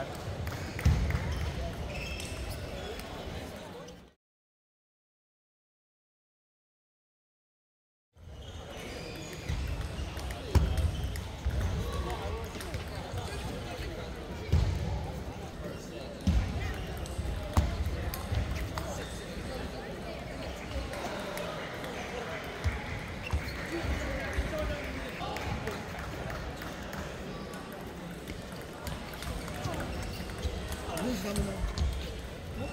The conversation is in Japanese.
that. Ну, с вами, да.